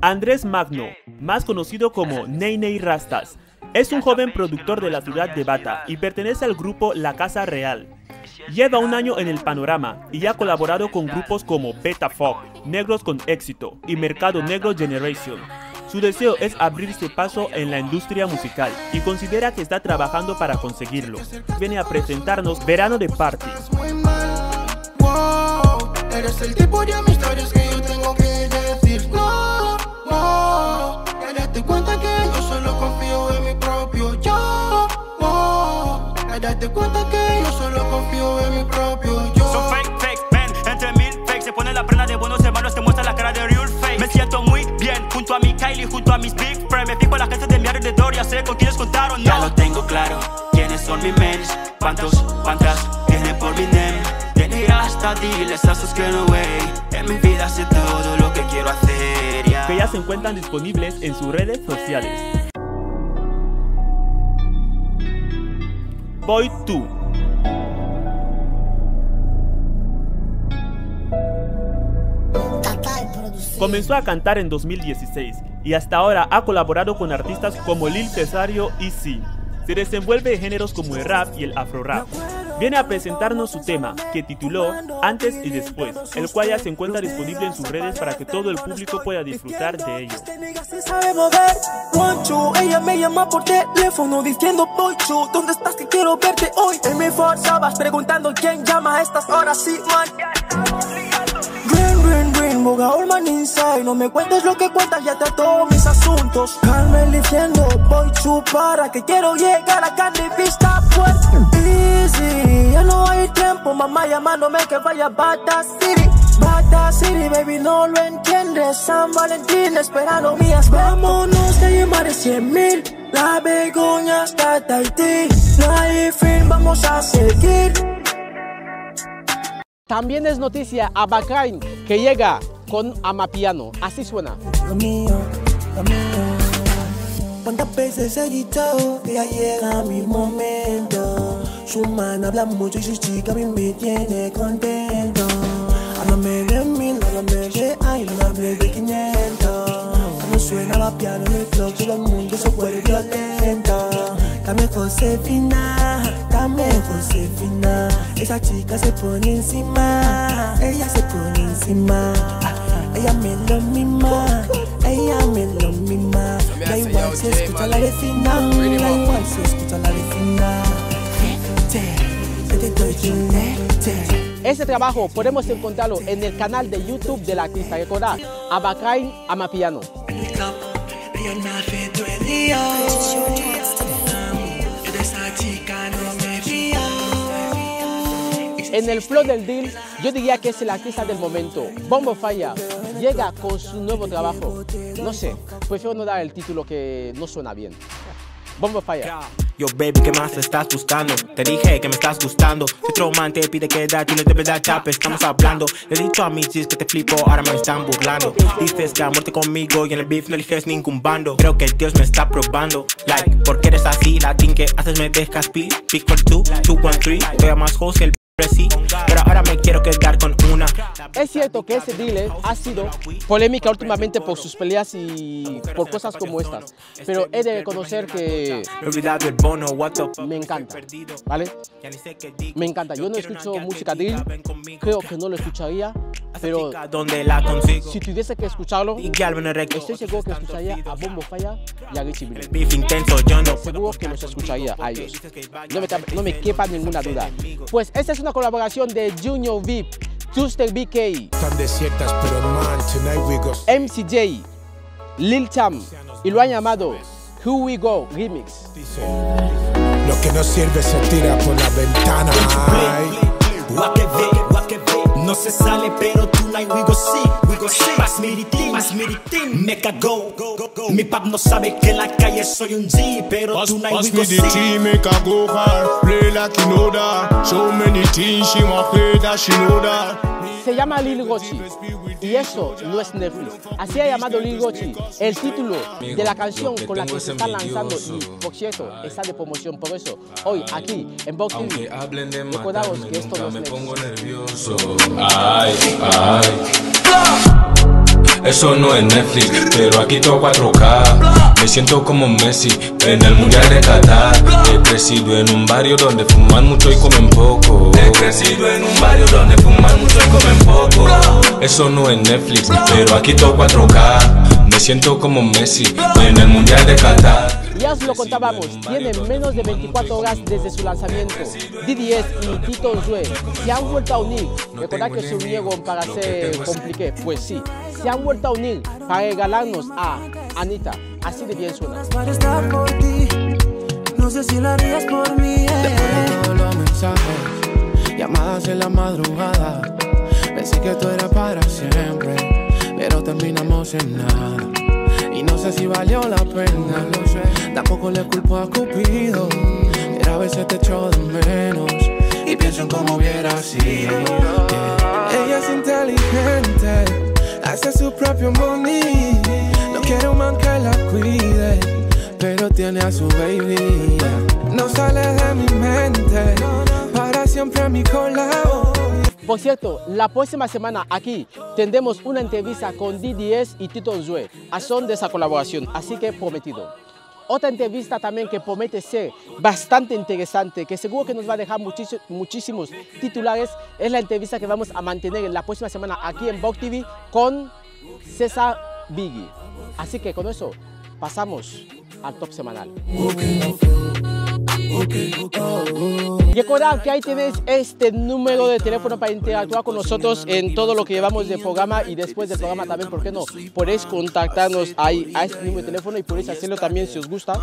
Andrés Magno, más conocido como Ney Ney Rastas, es un joven productor de la ciudad de Bata y pertenece al grupo La Casa Real. Lleva un año en el panorama y ha colaborado con grupos como Beta Fog, Negros con Éxito y Mercado Negro Generation. Su deseo es abrirse paso en la industria musical y considera que está trabajando para conseguirlo. Viene a presentarnos Verano de Party. Cuenta que yo solo confío en mi propio a mis big friends. Me fijo en la gente de mi alrededor, ya sé con quiénes contaron, Ya lo tengo claro, quiénes son mis mens Cuántos, cuántas, tienen por mi name. Tiene hasta diles a sus que no way En mi vida sé todo lo que quiero hacer, ya. Que ya se encuentran disponibles en sus redes sociales. Boy 2 Comenzó a cantar en 2016 y hasta ahora ha colaborado con artistas como Lil Cesario y C. Se desenvuelve en géneros como el rap y el afro rap. Viene a presentarnos su tema, que tituló Antes y Después, el cual ya se encuentra disponible en sus redes para que todo el público pueda disfrutar de ello. ella me llama por teléfono diciendo Poncho, ¿dónde estás que quiero verte hoy? Forzabas preguntando quién llama a estas horas. All inside. No me cuentes lo que cuentas, ya trato mis asuntos. Carmen diciendo, voy para que quiero llegar a carne y vista fuerte. Easy, ya no hay tiempo, mamá llamándome que vaya a Bata City. Bata City, baby, no lo entiendes. San Valentín esperando mías. Vámonos que hay más de 100 mil. La Begoña hasta Tahití. No hay fin, vamos a seguir. También es noticia Abacain que llega con Amapiano. Así suena. Lo mío, lo mío. ¿Cuántas veces he dicho que ya llega mi momento? Su man habla mucho y su chica a mí me tiene contento. Háblame de mil, háblame de ay, háblame de 500. Cuando suena la piano en el club, todo el mundo se vuelve violento. Dame Josefina, dame José Fina. Esa chica se pone encima, ella se pone encima. Ella me lo mima, ella me lo mima. Da igual si escucha la vecina, da igual si escucha la vecina. Este trabajo podemos encontrarlo en el canal de YouTube de la artista recordad Abacain Amapiano. En el flow del deal, yo diría que es el artista del momento. Bombo Falla llega con su nuevo trabajo. No sé, prefiero no dar el título que no suena bien. Bombo Falla. Yo, baby, ¿qué más estás buscando? Te dije que me estás gustando. Si otro man te pide que da, tienes de verdad chape, estamos hablando. Le he dicho a mis chis que te flipo, ahora me están burlando. Dices que a muerte conmigo y en el beef no eliges ningún bando. Creo que Dios me está probando. Like, porque eres así, latín que haces me dejas pi. Pick for two, two, one, three. Estoy a más hoes el sí, pero ahora me quiero quedar con una. Es cierto que ese dealer ha sido polémica últimamente por sus peleas y por cosas como estas, pero he de reconocer que me encanta, ¿vale? Me encanta. Yo no escucho música drill, creo que no lo escucharía, pero ¿Dónde la consigo? si tuviese que escucharlo, estoy seguro que escucharía a Bombo Falla y a Richie Billy. Beef intenso, yo no Seguro que los escucharía a ellos. No me, no me quepa ninguna duda. Pues esta es una colaboración de Junior VIP, Tuster BK, Están desiertas, pero man, tonight we go. MCJ, Lil Cham y lo han llamado Who We Go Remix. Lo que no sirve se tira por la ventana. ay. No se sale, pero tonight we go see, we go. Pass me the team, pass me me cago. Mi pap no sabe que en la calle soy un G, pero tonight we Pass go me see. the tea, make her go hard. Play like you know that. So many things she want play that she know that. Se llama Lil Gochi y eso no es Netflix. Así ha llamado Lil Gochi el título de la canción con la que se está lanzando y por cierto está de promoción. Por eso hoy aquí en Vox TV recordamos que esto no es Netflix. nervioso. Ay, ay. Eso no es Netflix, pero aquí todo 4K. Me siento como Messi en el Mundial de Qatar. He crecido en un barrio donde fuman mucho y comen poco. He crecido en un barrio donde fuman mucho y comen poco. Eso no es Netflix, pero aquí todo 4K. Me siento como Messi en el Mundial de Qatar. Os lo contábamos, tiene menos de 24 horas desde su lanzamiento. DDS y Tito Zue se han vuelto a unir. Recordad que se unieron para hacer compliqué. Pues sí, se han vuelto a unir para regalarnos a Anita. Así de bien suena. Para estar por ti, no sé si lo harías por mí. eh. todos los mensajes, llamadas en la madrugada. Pensé que tú eras para siempre, pero terminamos en nada. No sé si valió la pena, lo sé. Tampoco le culpo a Cupido, pero a veces te echo de menos. Y pienso en cómo hubiera sido. Ella es inteligente, hace su propio money. No quiere un man que la cuide, pero tiene a su baby. No sale de mi mente, para siempre a mi colado. Por cierto, la próxima semana aquí tendremos una entrevista con DDS y Tito Zue a son de esa colaboración, así que prometido. Otra entrevista también que promete ser bastante interesante, que seguro que nos va a dejar muchísi- muchísimos titulares, es la entrevista que vamos a mantener la próxima semana aquí en Vogue TV con César Biggie. Así que con eso pasamos al top semanal. Recordad que ahí tenéis este número de teléfono para interactuar con nosotros en todo lo que llevamos de programa y después del programa también, ¿por qué no? Podéis contactarnos ahí a este número de teléfono y podéis hacerlo también si os gusta,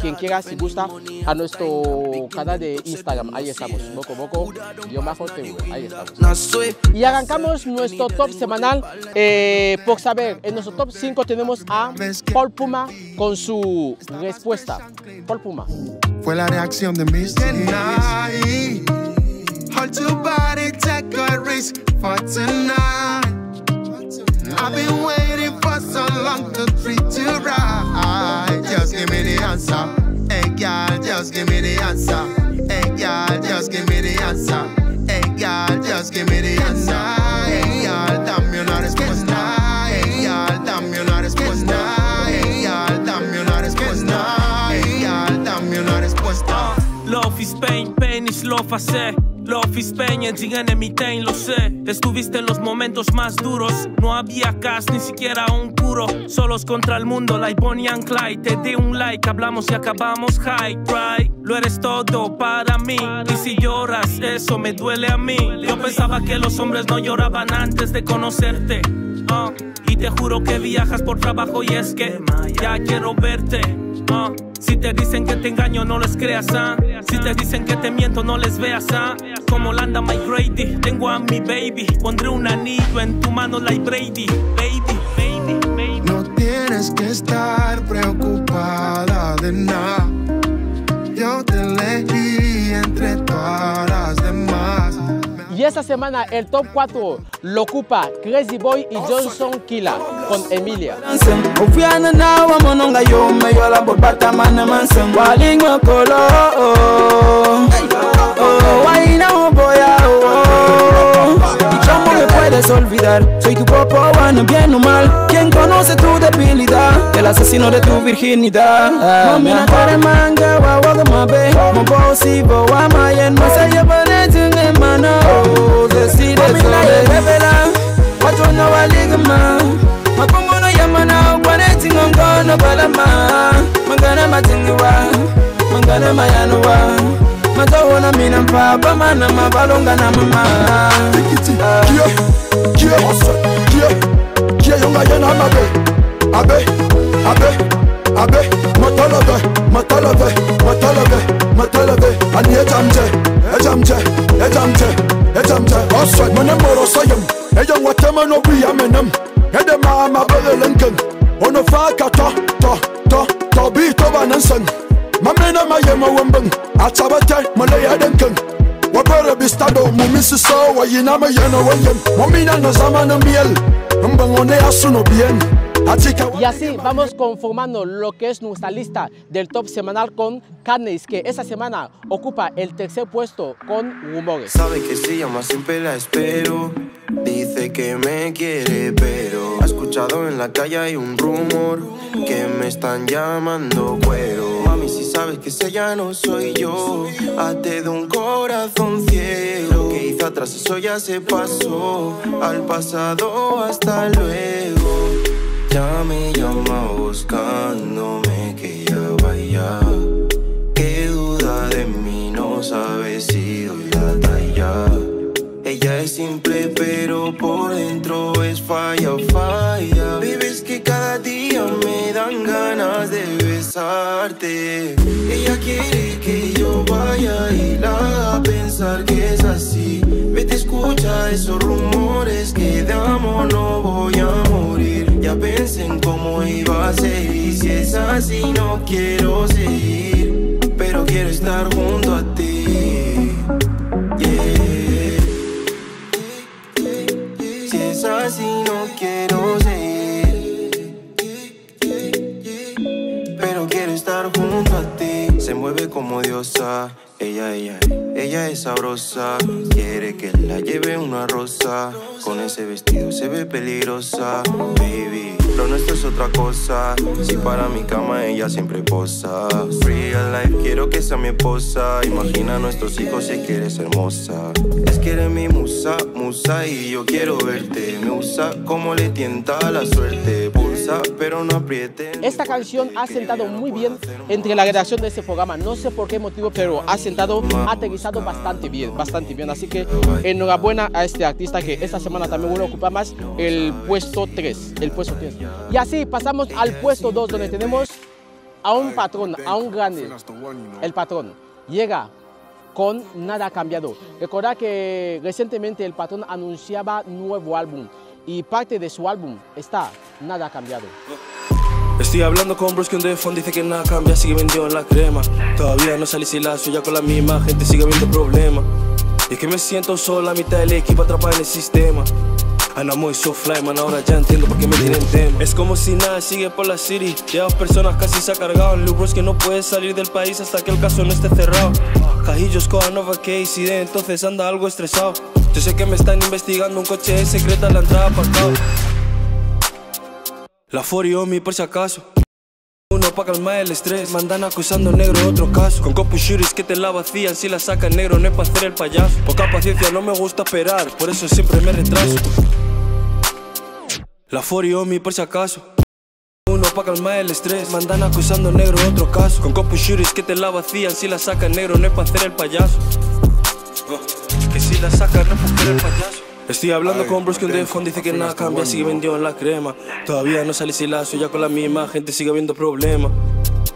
quien quiera, si gusta, a nuestro canal de Instagram. Ahí estamos, Boco Boco, guion bajo TV, ahí estamos. Y arrancamos nuestro top semanal. eh, por saber, en nuestro top 5 tenemos a Paul Puma con su respuesta. Paul Puma. Fue la reacción de mis tonight. Hold your body, take a risk for tonight. I've been waiting for so long to treat you right. Just give me the answer. Hey, girl, just give me the answer. Hey, girl, just give me the answer. Hey, girl, just give me the answer. Hey, girl, dame una respuesta. Facé. Love is pain and enemy tain, lo sé. Estuviste en los momentos más duros. No había cast, ni siquiera un puro. Solos contra el mundo, like Bonnie and Clyde. Te di un like, hablamos y acabamos high, right? Lo eres todo para mí. Y si lloras, eso me duele a mí. Yo pensaba que los hombres no lloraban antes de conocerte. ah. Y te juro que viajas por trabajo y es que ya quiero verte. Ah. Si te dicen que te engaño, no les creas, ah. Si te dicen que te miento, no les veas, ah. Como Landa My Grady, tengo a mi baby. Pondré un anillo en tu mano, like Brady. Baby, baby, baby. No tienes que estar preocupada de nada. Yo te elegí entre todas las demás. Y esta semana el top 4 lo ocupa Crazy Boy y Johnson Killa con Emilia. Puedes olvidar. Soy tu popo bueno bien o mal. Quien conoce tu debilidad el asesino de tu virginidad. Mami na kare manga wa wa ma be mo bosi bo wa ma yen no say you bane tinge mana oh decide sobre revela watu na waligama makongono yamana kwaneti ngongono balama mangana matingiwa mangana mayanuwa matawona mina mpapa na mabalonga na mama. Yongaye na mabe abe abe abe motolobe motolobe motolobe motolobe ani ejamje ejamje ejamje ejamje. Oswe mene morosayem eyongwatema nobiyamenem ede maamabegelenken ono fa ka to to to to bi tobanenseng Mamena ma yema wembeng Achabate, malaya denken wabere bistado mumisi so wayina ma yena wayem momina na zamana miel. Mbangone asuno bien Y así vamos conformando lo que es nuestra lista del top semanal con Carnes, que esta semana ocupa el tercer puesto con Rumores. Sabe que se llama siempre la espero. Dice que me quiere, pero ha escuchado en la calle hay un rumor que me están llamando cuero. Mami, si sabes que ese ya no soy yo, hazte de un corazón ciego. Que hice atrás, eso ya se pasó. Al pasado, hasta luego. Ya me llama buscándome que ya vaya. Qué duda de mí, no sabe si doy la talla. Ella es simple, pero por dentro es falla, falla. Bebes que cada día me dan ganas de besarte. Ella quiere que yo vaya y la haga pensar que es así. Vete, escucha esos rumores que de amor no. Ya pensé en cómo iba a ser si es así no quiero seguir. Pero quiero estar junto a ti. Si es así no quiero seguir Pero quiero estar junto a ti Se mueve como diosa Ella, ella, ella es sabrosa Quiere que la lleve una rosa. Con ese vestido se ve peligrosa Baby, lo nuestro es otra cosa. Si para mi cama ella siempre posa. Real life, quiero que sea mi esposa. Imagina a nuestros hijos si es que eres hermosa Es que eres mi musa, musa Y yo quiero verte. Me usa como le tienta la suerte Esta canción ha sentado muy bien entre la redacción de este programa. No sé por qué motivo, pero ha sentado, ha aterrizado bastante bien, bastante bien. Así que enhorabuena a este artista que esta semana también uno ocupa más el puesto 3. El puesto 3. Y así pasamos al puesto 2, donde tenemos a un patrón, a un grande. El patrón llega con Nada cambiado. Recordad que recientemente el patrón anunciaba nuevo álbum y parte de su álbum está Nada cambiado. Estoy hablando con bros que un defón dice que nada cambia, sigue vendido en la crema. Todavía no salí sin la suya con la misma gente, sigue habiendo problemas. Y es que me siento solo, la mitad del equipo atrapada en el sistema. Anda muy so fly, man, ahora ya entiendo por qué me tienen tema. Es como si nada sigue por la city. Ya dos personas casi se ha cargado. Lil bros que no puede salir del país hasta que el caso no esté cerrado. Cajillos con Nova case y de entonces anda algo estresado. Yo sé que me están investigando un coche de secreta la entrada aparcado. La 40 on me por si acaso. Uno pa' calmar el estrés, mandan acusando negro otro caso. Con copu shuris que te la vacían, si la sacan negro no es pa' hacer el payaso. Poca paciencia, no me gusta esperar, por eso siempre me retraso. La Foriomi por si acaso. Uno pa' calmar el estrés, mandan acusando negro otro caso. Con copu shuris que te la vacían, si la sacan negro no es pa' hacer el payaso si la sacan no hacer el payaso Estoy hablando con bros que un teléfono dice que nada cambia, sigue vendido en la crema. Todavía no salí silazo, ya con la misma gente sigue habiendo problemas.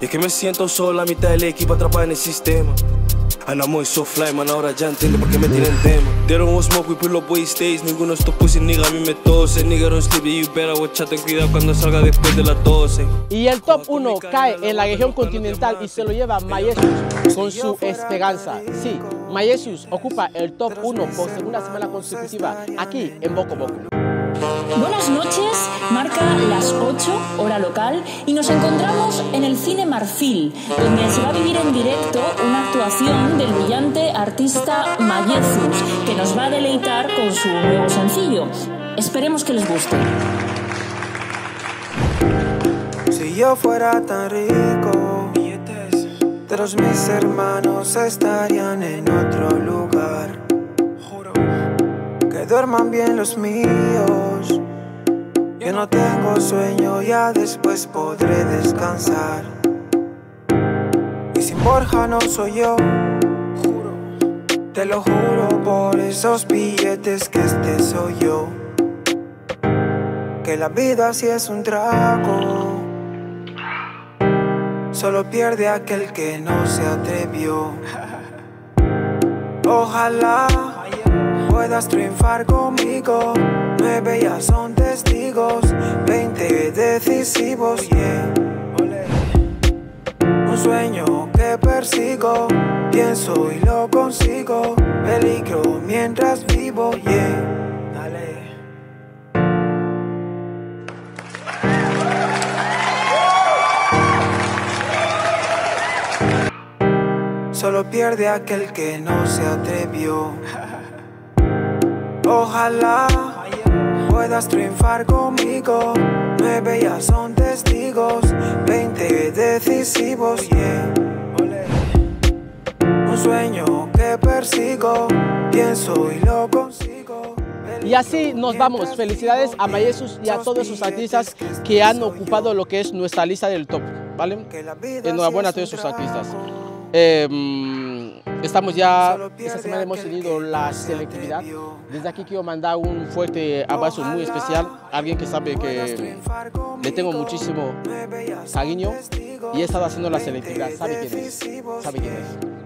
Y es que me siento sola, a mitad del equipo atrapada en el sistema. And I'm so fly, man, ahora ya entiendo por qué me tienen tema. They don't want smoke, we pull up stays. Ninguno estos pussy nigga a mí me tose. Nigga don't sleep, you better watch out, ten cuidado cuando salga después de las 12. Y el top 1 cae en la región continental y se lo lleva Mayesus con su Esperanza. Sí, Mayesus ocupa el top 1 por segunda semana consecutiva aquí en Boco Boco. Buenas noches, marca las 8, hora local, y nos encontramos en el Cine Marfil, donde se va a vivir en directo una actuación del brillante artista Mayezus, que nos va a deleitar con su nuevo sencillo. Esperemos que les guste. Si yo fuera tan rico, todos mis hermanos estarían en otro lugar. Que duerman bien los míos. Yo no tengo sueño, ya después podré descansar. Y sin Borja no soy yo, te lo juro por esos billetes que este soy yo. Que la vida sí es un trago. Solo pierde aquel que no se atrevió. (laughs) Ojalá puedas triunfar conmigo. Nueve ya son testigos, veinte decisivos, yeah. Un sueño que persigo, pienso y lo consigo. Peligro mientras vivo, yeah. Solo pierde aquel que no se atrevió. Ojalá puedas triunfar conmigo. Nueve ya son testigos, veinte decisivos, yeah. Un sueño que persigo, pienso y lo consigo. Y así nos vamos. Felicidades a Mayesus y a todos sus artistas que han ocupado lo que es nuestra lista del top. ¿Vale? Enhorabuena a todos sus artistas. Eh, estamos ya, esta semana hemos tenido la selectividad. Desde aquí quiero mandar un fuerte abrazo muy especial a alguien que sabe que le tengo muchísimo cariño y he estado haciendo la selectividad. ¿Sabe quién es? ¿Sabe quién es?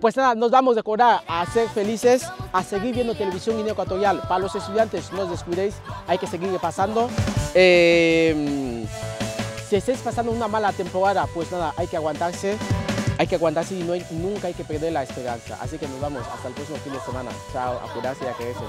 Pues nada, nos vamos a recordar a ser felices, a seguir viendo televisión Guinea Ecuatorial. Para los estudiantes, no os descuidéis, hay que seguir pasando. Eh, si estáis pasando una mala temporada, pues nada, hay que aguantarse. Hay que aguantarse y nunca hay que perder la esperanza. Así que nos vamos hasta el próximo fin de semana. Chao, a y a quererse.